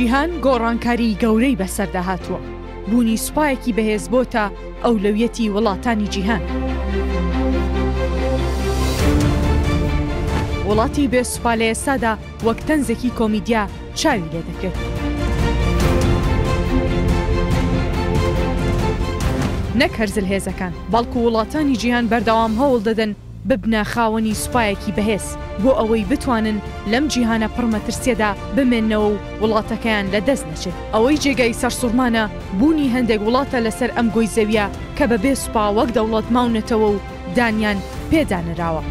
جیهان گۆڕانکاری گەورەی بەسەردا هاتووە بوونی سوپایەکی بەهێز بۆتە ئەولەویەتی وڵاتانی جیهان. وڵاتی بێ سوپا لە ئێستادا وەک تەنزێکی کۆمیدیا چاوی لێ دەکرێت. نەک هەرزل هێزەکان بەڵکو وڵاتانی جیهان بەردەوام هەوڵ دەدەن ببنە خاوەنی سوپایەکی بەهێز بۆ ئەوەی بتوانن لەم جیهانە پڕ مەترسیەدا بمێنەوە و وڵاتەکەیان لە دەست نەچێت. ئەوەی جێگای سەرسوڕمانە بوونی هەندێک وڵاتە لەسەر ئەم گۆی زەویە کە بە بێ سوپا وەک دەوڵەت ماونەتەوە و دانیان پێدا نراوە.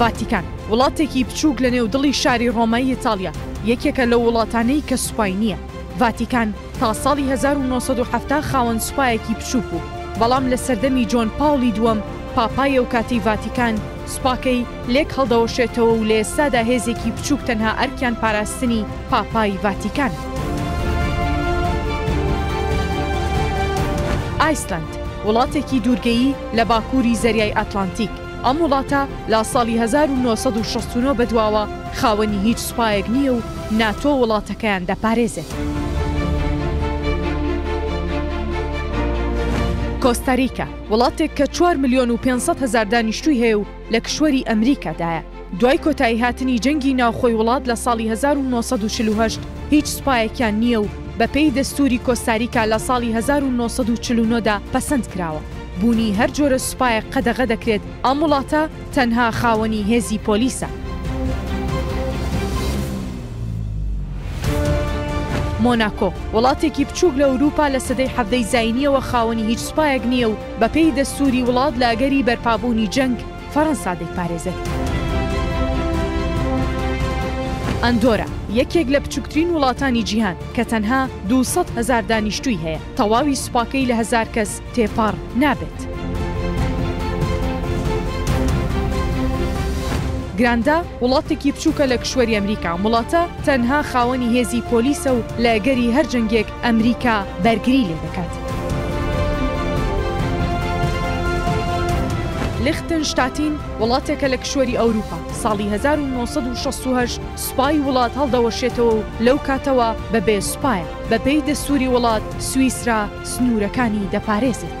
ڤاتیکان، وڵاتێکی بچووک لە نێو دڵی شاری ڕۆمای ئیتاڵیا، یەکێکە لەو وڵاتانەی کە سوپای نییە. ڤاتیکان، تا ساڵی هەزار و نۆ سەد و حەفتا خاوەن سوپایەکی بچووک بوو، بەڵام لە سەردەمی جۆن پاوڵی دووەم، پاپای ئەوکاتەی ڤاتیکان، سوپاکەی لێک هەڵدەوەشێتەوە و لە ئێستادا هێزێکی بچووک تەنها ئەرکیان پاراستنی پاپای ڤاتیکانە. ئایسلەند، وڵاتێکی دوورگەیی لە باکووری زەریای ئەتڵانتیک. ئەم وڵاتە لا ساڵی هەزار و نۆ سەد و شەست و نۆ بەدواوە خاوەنی هیچ سوپایەک نییە و ناتۆ وڵاتەکەیان دەپارێزێت. کۆستاریکا، وڵاتێک کە چوار ملیۆن و پێنج سەد هەزار دانیشتووی هەیە و لە کشوەری ئەمریکا دایە. دوای کۆتاییهاتنی جەنگی ناوخۆی وڵات لە ساڵی هەزار و نۆ سەد و چل و هەشت هیچ سوپایەکیان نییە و بەپێی دەستووری کۆستاریکا لە ساڵی هەزار و نۆ سەد و چل و نۆ دا پەسەند کراوە بوونی هەر جۆرە سوپایەک قەدەغە دەکرێت، ئەم وڵاتە تەنها خاوەنی هێزی پۆلیسە. مۆناکۆ، وڵاتێکی بچووک لە ئەورووپا لە سەدەی حەڤدەی زاینییەوە خاوەنی هیچ سوپایەک نییە و بەپێی دەستووری وڵات لە ئەگەری بەرپابوونی جەنگ، فەرەنسا دەیپارێزێت. ئەندۆرا یەکێک لە بچووکترین وڵاتانی جیهان کە تەنها دوو سەد هەزار دانیشتووی هەیە، تەواوی سوپاکەی لە هەزار کەس تێپەڕ نابێت. گراندا وڵاتێکی بچووکە لە کشوەری ئەمریکا، ئەم وڵاتە تەنها خاوەنی هێزی پۆلیسە و لە ئەگەری هەر جەنگێک، ئەمریکا بەرگری لێ دەکات. لیختنشتاتین وڵاتێکە لە کشوەری ئەوروپا، ساڵی هەزار و نۆ سەد و شەست و هەشت سوپای وڵات هەڵدەوەشێتەوە و لەو کاتەوە بە بێ سوپایە، بە پێی دەستوری وڵات سویسرا سنورەکانی دەپارێزێت.